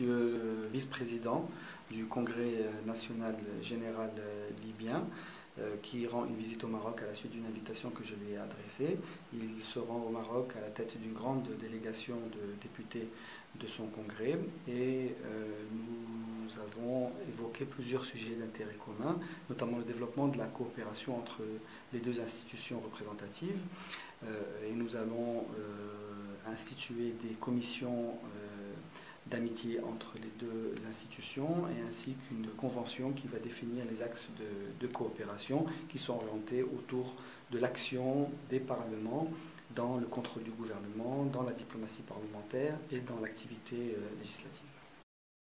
monsieur le vice-président du Congrès national général libyen, euh, qui rend une visite au Maroc à la suite d'une invitation que je lui ai adressée. Il se rend au Maroc à la tête d'une grande délégation de députés de son congrès et euh, nous avons évoqué plusieurs sujets d'intérêt commun, notamment le développement de la coopération entre les deux institutions représentatives. Euh, et nous allons instituer des commissions d'amitié entre les deux institutions et ainsi qu'une convention qui va définir les axes de, coopération qui sont orientés autour de l'action des parlements dans le contrôle du gouvernement, dans la diplomatie parlementaire et dans l'activité euh, législative.